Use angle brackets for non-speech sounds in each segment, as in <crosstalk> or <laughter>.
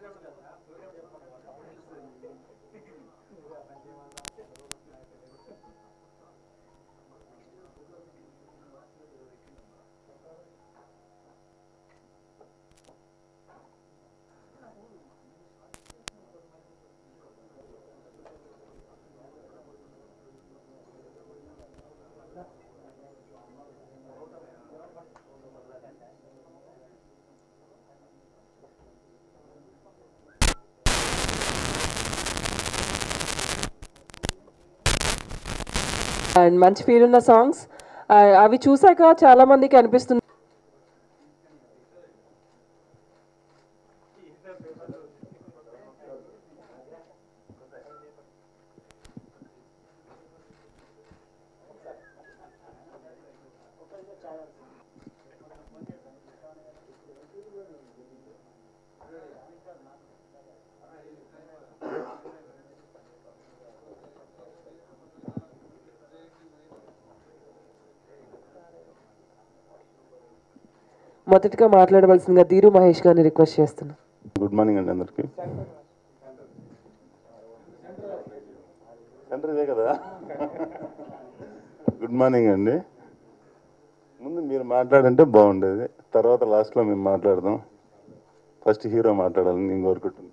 Gracias. And మంచి feel ఉన్న songs అవి చూసాక చాలా మందికి అనిపిస్తుంది. మొదటిగా మాట్లాడవలసిందిగా ధీరు మహేష్ గారిని రిక్వెస్ట్ చేస్తున్నాను గుడ్ మార్నింగ్ అండి అందరికి. సెంటర్ ఇదే కదా? గుడ్ మార్నింగ్ అండి. ముందు మీరు మాట్లాడంటే బాగుండేది. తర్వాత లాస్ట్లో మేము మాట్లాడదాం. ఫస్ట్ హీరో మాట్లాడాలని నేను కోరుకుంటున్నాను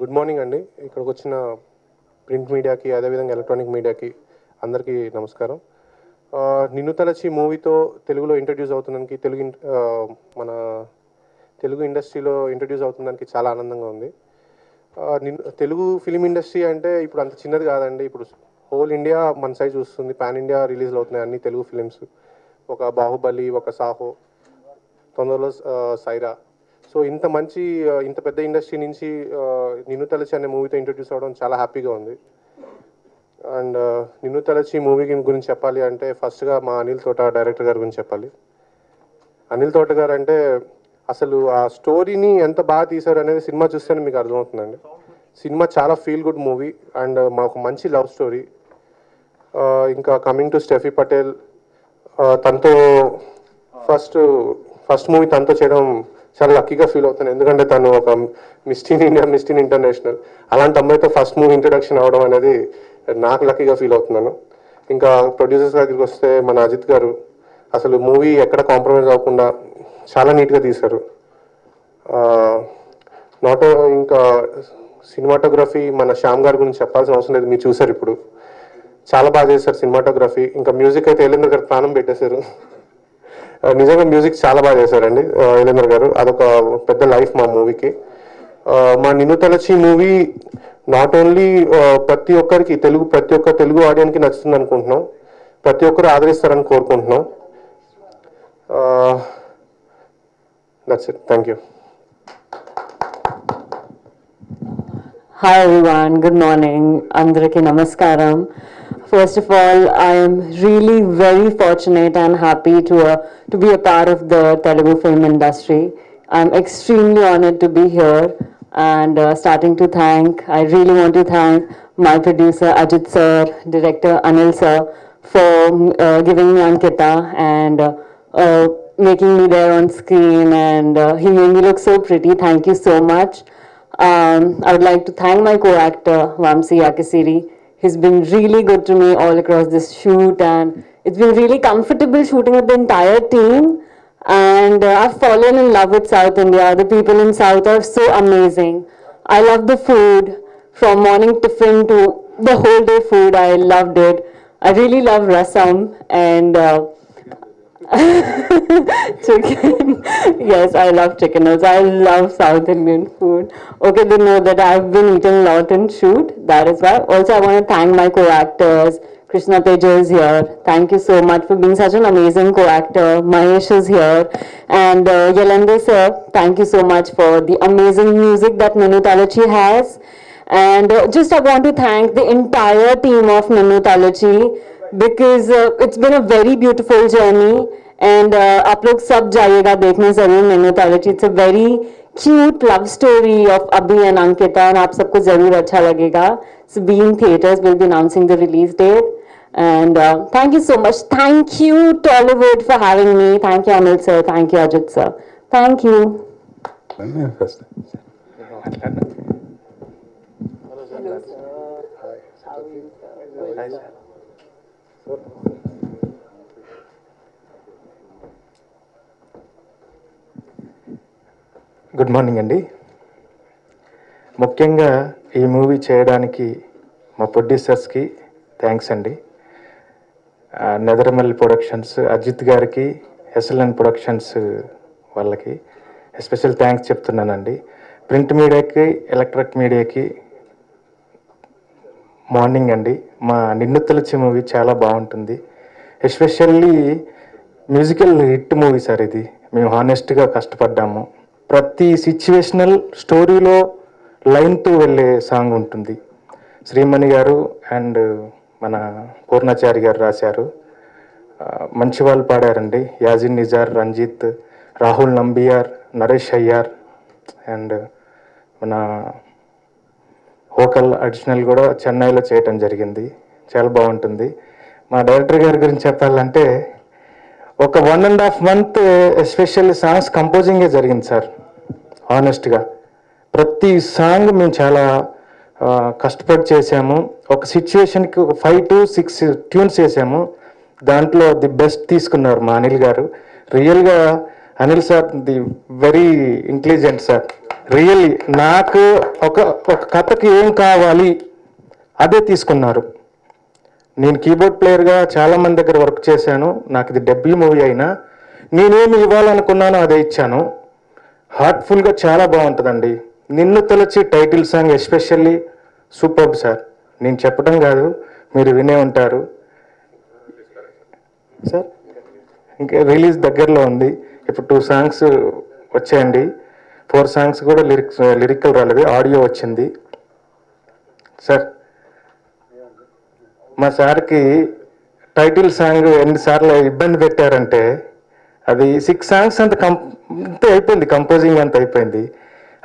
గుడ్ మార్నింగ్ అండి. ఇక్కడికి వచ్చిన ప్రింట్ మీడియాకి అదేవిధంగా ఎలక్ట్రానిక్ మీడియాకి అందరికీ నమస్కారం. నిన్ను తలచి మూవీతో తెలుగులో ఇంట్రడ్యూస్ అవుతుందానికి తెలుగు మన తెలుగు ఇండస్ట్రీలో ఇంట్రడ్యూస్ అవుతుందానికి చాలా ఆనందంగా ఉంది. నిన్ను తెలుగు ఫిలిం ఇండస్ట్రీ అంటే ఇప్పుడు అంత చిన్నది కాదండి. ఇప్పుడు హోల్ ఇండియా మన సైజ్ చూస్తుంది. పాన్ ఇండియా రిలీజ్లు అవుతున్నాయి అన్ని తెలుగు ఫిలిమ్స్. ఒక బాహుబలి ఒక సాహో తొందరలో సైరా. సో ఇంత మంచి ఇంత పెద్ద ఇండస్ట్రీ నుంచి నిన్ను తలచి అనే మూవీతో ఇంట్రడ్యూస్ అవ్వడం చాలా హ్యాపీగా ఉంది. అండ్ నిన్ను తలచి మూవీ గురించి చెప్పాలి అంటే ఫస్ట్గా మా అనిల్ తోట డైరెక్టర్ గారి గురించి చెప్పాలి. అనిల్ తోట గారు అంటే అసలు ఆ స్టోరీని ఎంత బాగా తీశారు అనేది సినిమా చూస్తేనే మీకు అర్థమవుతుందండి. సినిమా చాలా ఫీల్ గుడ్ మూవీ అండ్ మాకు మంచి లవ్ స్టోరీ ఇంకా కమింగ్ టు స్టెఫీ పటేల్ తనతో ఫస్ట్ ఫస్ట్ మూవీ తనతో చేయడం చాలా లక్కీగా ఫీల్ అవుతాను ఎందుకంటే తను ఒక మిస్టీన్ ఇండియా మిస్టీన్ ఇంటర్నేషనల్ అలాంటి అమ్మాయితో ఫస్ట్ మూవీ ఇంట్రడక్షన్ అవడం అనేది నాకు లక్కీగా ఫీల్ అవుతున్నాను. ఇంకా ప్రొడ్యూసర్స్ దగ్గరికి వస్తే మన అజిత్ గారు అసలు మూవీ ఎక్కడ కాంప్రమైజ్ అవ్వకుండా చాలా నీట్గా తీశారు. నాట్ ఇంకా సినిమాటోగ్రఫీ మన శ్యామ్ గారి గురించి చెప్పాల్సిన అవసరం లేదు మీరు చూసారు ఇప్పుడు. చాలా బాగా చేశారు సినిమాటోగ్రఫీ ఇంకా మ్యూజిక్ అయితే ఎలేంద్ర గారు ప్రాణం పెట్టేశారు. నిజంగా మ్యూజిక్ చాలా బాగా చేశారండి ఆ, గారు. అదొక పెద్ద లైఫ్ మా మూవీకి మా నిన్ను తలచి మూవీ నాట్ ఓన్లీ ప్రతి ఒక్కరికి తెలుగు ప్రతి ఒక్క తెలుగు ఆడియన్కి నచ్చుతుంది అనుకుంటున్నాం ప్రతి ఒక్కరు ఆదరిస్తారని కోరుకుంటున్నాం that's it thank you Hi everyone, good morning. Andraki Namaskaram. First of all, I am really very fortunate and happy to, uh, to be a part of the Telugu film industry. I'm extremely honored to be here And uh, starting to thank, I really want to thank my producer Ajit sir, director Anil sir for uh, giving me Ankita and uh, uh, making me there on screen and uh, he made me look so pretty. Thank you so much. Um, I would like to thank my co-actor Vamsi Akasiri. He's been really good to me all across this shoot, and it's been really comfortable shooting with the entire team. And uh, I've fallen in love with South India. The people in South are so amazing. I love the food from morning tiffin to the whole day food. I loved it. I really love rasam and. Uh, <laughs> chicken. <laughs> yes, I love chicken. Also, I love South Indian food. Okay, they know that I've been eating a lot in shoot. That is why. Also, I want to thank my co-actors. Krishna Teja is here. Thank you so much for being such an amazing co-actor. Mahesh is here. And uh, Yelande sir, thank you so much for the amazing music that Nanu Talachi has. And uh, just I want to thank the entire team of Nanu Talachi because uh, it's been a very beautiful journey and uh, आप लोग सब जाइएगा देखने जरूर nano तालची it's a very cute love story of Abhi and Ankita and आप सबको जरूर अच्छा लगेगा so being theaters will be announcing the release date And uh, thank you so much. Thank you, Tollywood, for having me. Thank you, Anil sir. Thank you, Ajit sir. Thank you. First good morning అండి ముఖ్యంగా ఈ movie చేయడానికి మా ప్రొడ్యూసర్స్కి thanks అండి ఆ, Nedurumalli productions Ajit గారికి SLN productions వాళ్ళకి special thanks చెప్తున్నానండి. ప్రింట్ మీడియాకి ఎలక్ట్రిక్ మీడియాకి మార్నింగ్ అండి. మా నిన్నుతలచి మూవీ చాలా బాగుంటుంది. Especially musical hit movie sir ఇది. మేము హానెస్ట్గా కష్టపడ్డాము. ప్రతి సిచ్యువేషనల్ స్టోరీలో లైన్తో వెళ్ళే సాంగ్ ఉంటుంది. శ్రీమణి గారు అండ్ మన పూర్ణాచారి గారు రాశారు. మంచి వాళ్ళు పాడారండి. యాజిన్ నిజార్ రంజిత్ రాహుల్ నంబియార్ నరేష్ అయ్యార్ అండ్ మన వోకల్ అడిషనల్ కూడా చెన్నైలో చేయటం జరిగింది. చాలా బాగుంటుంది. మా డైరెక్టర్ గారి గురించి చెప్పాలంటే ఒక one and half month especially songs కంపోజింగే జరిగింది సార్. ఆనెస్ట్గా ప్రతి సాంగ్ మేము చాలా కష్టపడి చేసాము ఒక సిచ్యువేషన్కి ఒక ఫైవ్ టు సిక్స్ ట్యూన్స్ వేసాము దాంట్లో ది బెస్ట్ తీసుకున్నారు మా అనిల్ గారు. రియల్గా Anil sir the very intelligent sir really నాకు ఒక ఒక కథకి ఏం కావాలి అదే తీసుకున్నారు. నేను కీబోర్డ్ ప్లేయర్గా చాలామంది దగ్గర వర్క్ చేశాను. నాకు ఇది డెబ్యూ మూవీ అయినా. నేనేమి ఇవ్వాలనుకున్నానో అదే ఇచ్చాను. హార్ట్ఫుల్గా చాలా బాగుంటుందండి. Ninnu Thalachi title song especially superb sir. నేను చెప్పడం కాదు మీరు వినే ఉంటారు. సార్ ఇంకా రిలీజ్ దగ్గరలో ఉంది. ఇప్పుడు టూ సాంగ్స్ వచ్చాయండి. ఫోర్ సాంగ్స్ కూడా లిరిక్స్ లిరికల్ రాలేదు ఆడియో వచ్చింది. సార్ మా సార్కి టైటిల్ సాంగ్ ఎన్నిసార్లు ఇబ్బంది పెట్టారంటే అది సిక్స్ సాంగ్స్ అంత కం అంత అయిపోయింది కంపోజింగ్ అంత అయిపోయింది.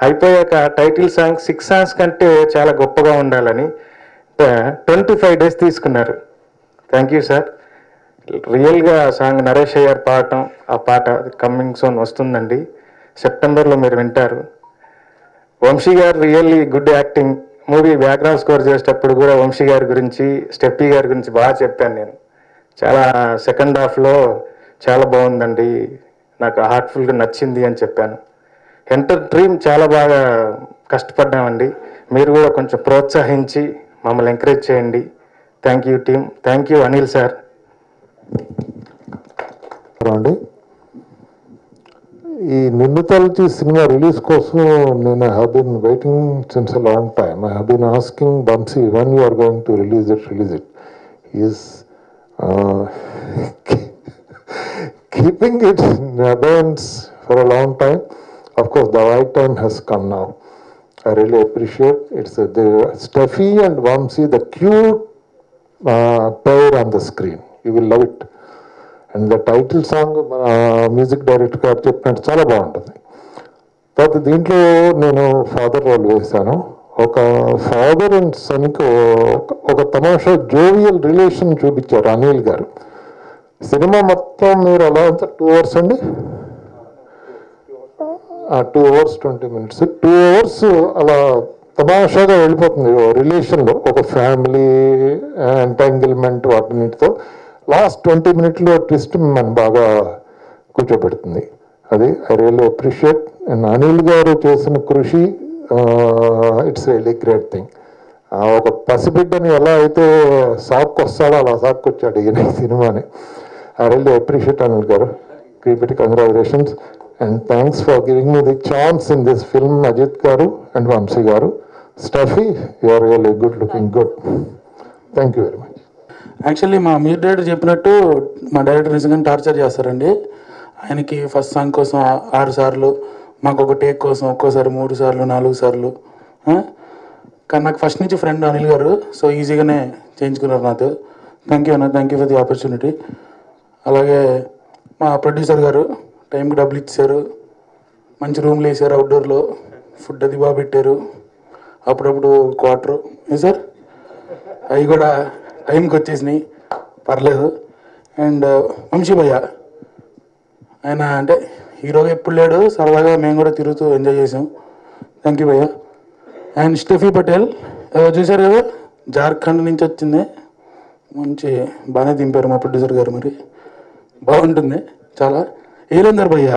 అయిపోయాక టైటిల్ సాంగ్ సిక్స్ సాంగ్స్ కంటే చాలా గొప్పగా ఉండాలని ట్వంటీ ఫైవ్ డేస్ తీసుకున్నారు. థ్యాంక్ యూ సార్ రియల్గా సాంగ్ నరేష్ అయ్యార్ పాడటం ఆ పాట కమ్మింగ్ సోన్ వస్తుందండి. సెప్టెంబర్లో మీరు వింటారు. వంశీ గారు really good acting movie background score చేసేటప్పుడు కూడా వంశీ గారి గురించి స్టెప్పీ గారి గురించి బాగా చెప్పాను నేను. చాలా సెకండ్ హాఫ్లో చాలా బాగుందండి. నాకు హార్ట్ఫుల్గా నచ్చింది అని చెప్పాను. ఎంటర్ డ్రీమ్ చాలా బాగా కష్టపడ్డామండి. మీరు కూడా కొంచెం ప్రోత్సహించి మమ్మల్ని ఎంకరేజ్ చేయండి. Thank you team thank you Anil sir అండి ఈ నిన్ను సినిమా రిలీజ్ కోసం నేను I been waiting since a long time I been asking Vamsi when you are going to release it release it is keeping it for abeyance long a. Of course, the right time has come now. I really appreciate it's uh, the Steffi and Vamsi, the cute uh, pair on the screen. You will love it. And the title song మన music director గారు చెప్పినట్టు చాలా బాగుంటుంది తర్వాత దీంట్లో నేను father role వేశాను ఒక ఫాదర్ అండ్ సన్కి ఒక- ఒక తమాషా జోవియల్ రిలేషన్ చూపించారు అనిల్ గారు సినిమా మొత్తం మీరు అలా అంతా టూ అవర్స్ అండి two hours twenty minutes two hours అలా తమాషాగా వెళ్ళిపోతుంది రిలేషన్లో ఒక ఫ్యామిలీ ఎంటాంగిల్మెంట్ వాటినిటితో లాస్ట్ ట్వంటీ మినిట్లో ట్విస్ట్ మిమ్మల్ని బాగా కూర్చోబెడుతుంది. అది I really appreciate and Anil గారు చేసిన కృషి ఇట్స్ రియల్లీ గ్రేట్ థింగ్ ఒక పసిబిడ్డని ఎలా అయితే సాక్కొస్తాడో అలా సాక్కొచ్చాడు ఈయన ఈ సినిమాని. ఐ రియల్లీ అప్రిషియేట్ అనిల్ గారు. Keep it congratulations and thanks for giving me the chance in this film Ajit గారు అండ్ వంశీ గారు Steffi you are really good looking good thank you very much actually మా మీరు డైరెక్టర్ చెప్పినట్టు మా director నిజంగా torture చేస్తారండి. ఆయనకి ఫస్ట్ సాంగ్ కోసం ఆరు సార్లు మాకు ఒక టేక్ కోసం ఒక్కోసారి మూడు సార్లు నాలుగు సార్లు? కానీ నాకు ఫస్ట్ నుంచి ఫ్రెండ్ అనిల్ గారు సో ఈజీగానే చేయించుకున్నారు నాతో. థ్యాంక్ యూ అన్న thank you for the opportunity అలాగే మా ప్రొడ్యూసర్ గారు టైంకి డబ్బులు ఇచ్చారు. మంచి రూమ్లు వేసారు అవుట్డోర్లో ఫుడ్ అది బాగా పెట్టారు. అప్పుడప్పుడు క్వార్టర్ ఏ సార్? అవి కూడా టైంకి వచ్చేసినాయి. పర్లేదు. అండ్ వంశీ భయ్య. ఆయన అంటే హీరోగా ఎప్పుడు లేడు. సరదాగా మేము కూడా తిరుగుతూ ఎంజాయ్ చేసాం. థ్యాంక్ యూ భయ్య. And Steffi Patel. చూసారు కదా? జార్ఖండ్ నుంచి వచ్చింది. మంచి బాగానే దింపారు మా ప్రొడ్యూసర్ గారు మరి. బాగుంటుంది. చాలా. ఏలేందర్ భయ్య?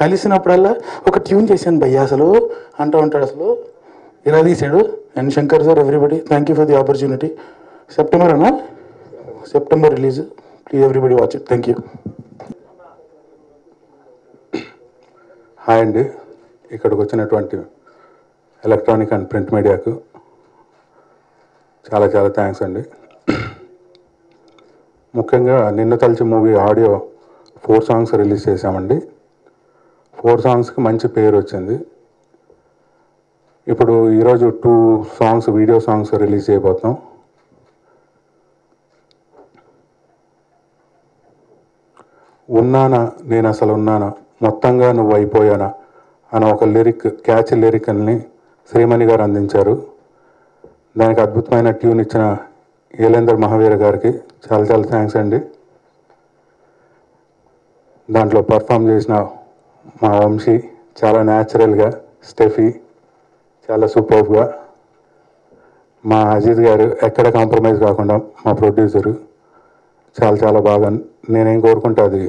కలిసినప్పుడల్లా ఒక ట్యూన్ చేశాను భయ్య అసలు. అంటూ ఉంటాడు అసలు. ఇలా తీశాడు. And Shankar sir everybody thank you for the opportunity September అన్నా September release please everybody watch it thank you hi అండి. ఇక్కడికి వచ్చినటువంటి ఎలక్ట్రానిక్ అండ్ ప్రింట్ మీడియాకు చాలా చాలా థ్యాంక్స్ అండి. ముఖ్యంగా Ninnu Thalachi movie audio four songs release చేశామండి. ఫోర్ సాంగ్స్కి మంచి పేరు వచ్చింది. ఇప్పుడు ఈరోజు two songs video songs release చేయబోతున్నాం. ఉన్నానా నేను అసలు ఉన్నానా మొత్తంగా నువ్వు అయిపోయానా అని ఒక లిరిక్ క్యాచ్ లిరిక్ని శ్రీమణి గారు అందించారు. దానికి అద్భుతమైన ట్యూన్ ఇచ్చిన ఏలేందర్ మహావీర గారికి చాలా చాలా థ్యాంక్స్ అండి. దాంట్లో పర్ఫామ్ చేసిన మా వంశీ చాలా న్యాచురల్గా స్టెఫీ చాలా సూపర్గా మా అజిత్ గారు ఎక్కడ కాంప్రమైజ్ కాకుండా మా ప్రొడ్యూసరు చాలా చాలా బాగా నేనేం కోరుకుంటా అది.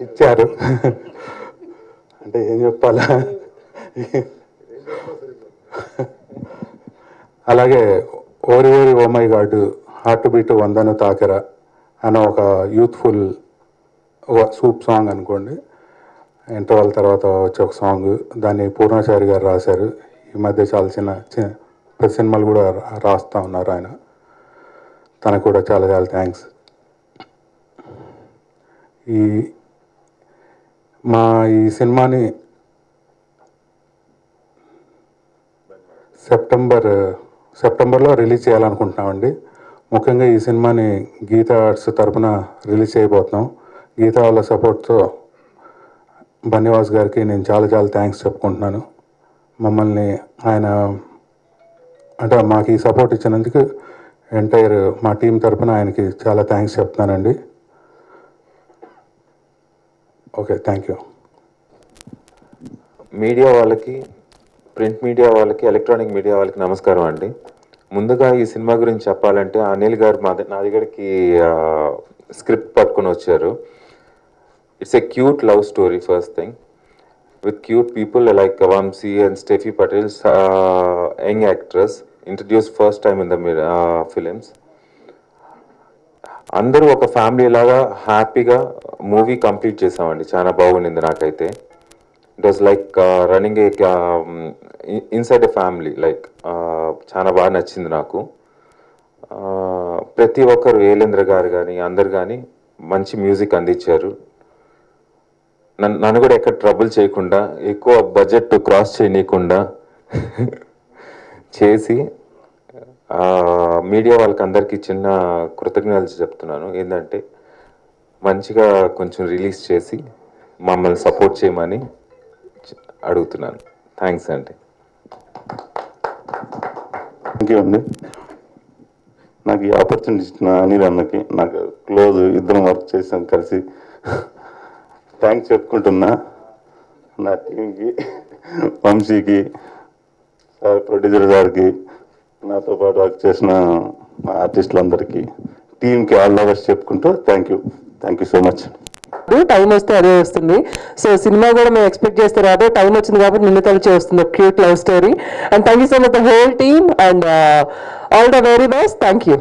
ఇచ్చారు. అంటే ఏం చెప్పాలా? అలాగే ఓరి ఓరి ఓమై గాడు హార్ట్ బీట్ వందను తాకరా. అనే ఒక యూత్ఫుల్ ఒక సూప్ సాంగ్ అనుకోండి. ఇంటర్వల్ తర్వాత వచ్చే ఒక సాంగ్. దాన్ని పూర్ణాచారి గారు రాశారు. ఈ మధ్య చాలా చిన్న చిన్న పెద్ద సినిమాలు కూడా రాస్తూ రాస్తా ఉన్నారు ఆయన. తనకు కూడా చాలా చాలా థ్యాంక్స్. ఈ మా ఈ సినిమాని సెప్టెంబర్ సెప్టెంబర్లో రిలీజ్ చేయాలనుకుంటున్నామండి. ముఖ్యంగా ఈ సినిమాని గీతా ఆర్ట్స్ తరపున రిలీజ్ చేయబోతున్నాం. గీతా వాళ్ళ సపోర్ట్తో బన్నివాస్ గారికి నేను చాలా చాలా థ్యాంక్స్ చెప్పుకుంటున్నాను. మమ్మల్ని ఆయన అంటే మాకు ఈ సపోర్ట్ ఇచ్చినందుకు ఎంటైర్ మా టీం తరపున ఆయనకి చాలా థ్యాంక్స్ చెప్తున్నానండి. Okay thank you. మీడియా వాళ్ళకి ప్రింట్ మీడియా వాళ్ళకి ఎలక్ట్రానిక్ మీడియా వాళ్ళకి నమస్కారం అండి. ముందుగా ఈ సినిమా గురించి చెప్పాలంటే అనిల్ గారు మా నా దగ్గరికి స్క్రిప్ట్ పట్టుకొని వచ్చారు. It's a cute love story first thing with cute people like Vamsi and Steffi Patel young actress introduce first time in the films అందరూ ఒక ఫ్యామిలీ లాగా హ్యాపీగా మూవీ కంప్లీట్ చేసామండి చాలా బాగుండింది నాకైతే. It was like running a inside a family like చాలా బాగా నచ్చింది నాకు. Uh, ప్రతి ఒక్కరు ఏలేంద్ర గారు కానీ అందరు కానీ మంచి మ్యూజిక్ అందించారు. నన్ను నన్ను కూడా ఎక్కడ ట్రబుల్ చేయకుండా ఎక్కువ బడ్జెట్ క్రాస్ చేయనీయకుండా చేసి మీడియా వాళ్ళకి అందరికీ చిన్న కృతజ్ఞతలు చెప్తున్నాను. ఏంటంటే మంచిగా కొంచెం రిలీజ్ చేసి మమ్మల్ని సపోర్ట్ చేయమని అడుగుతున్నాను. థ్యాంక్స్ అండి థ్యాంక్ యూ అండి నాకు ఈ ఆపర్చునిటీ ఇచ్చిన అనిల్ అన్నకి నాకు క్లోజ్ ఇద్దరం వర్క్ చేసాం కలిసి. థ్యాంక్స్ చెప్పుకుంటున్నా. నా టీంకి వంశీకి సార్ ప్రొడ్యూసర్ గారికి నాతో పాటు వర్క్ చేసిన ఆర్టిస్టులందరికీ టీంకి ఆల్ లవర్స్ చెప్పుకుంటూ thank you thank you so much time వస్తే అదే వస్తుంది. సో సినిమా కూడా మేము ఎక్స్పెక్ట్ చేస్తే రాదు. టైం వచ్చింది కాబట్టి నిన్ను తలిచి వస్తుంది cute love story and thank you so much the whole team and all the very best thank you